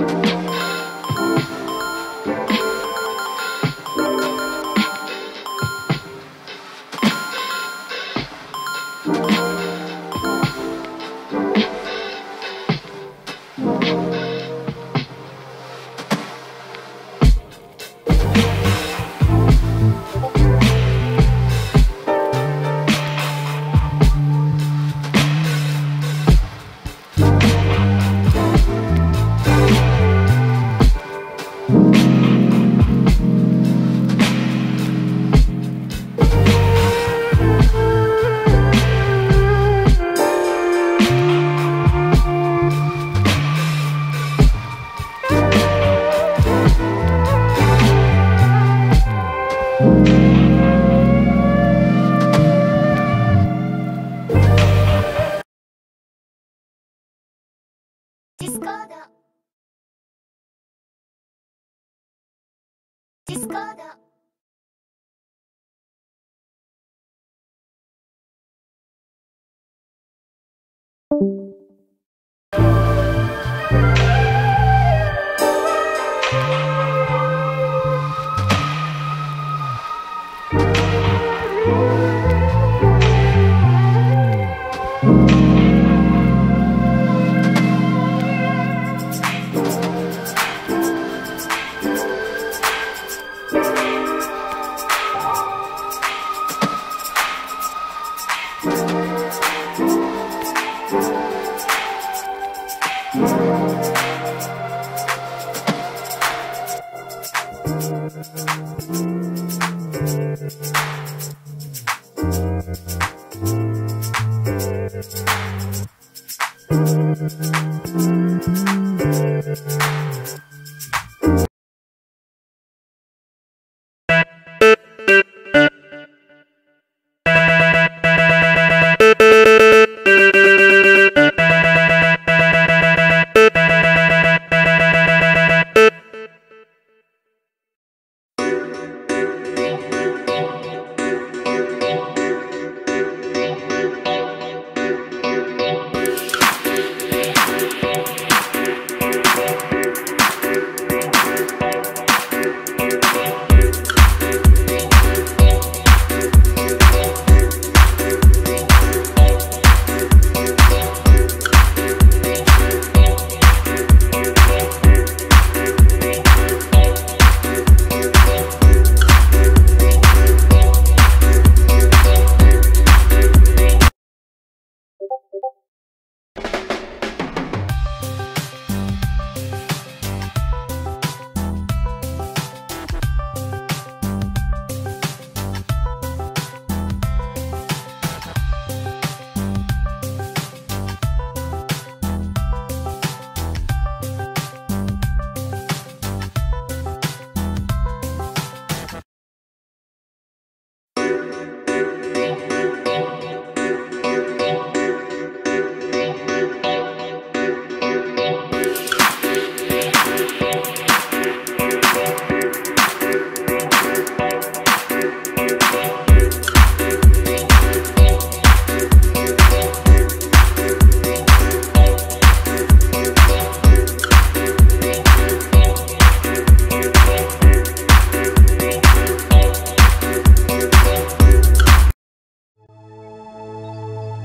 Thank you ディスコー ド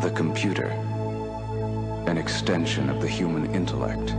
The computer, an extension of the human intellect.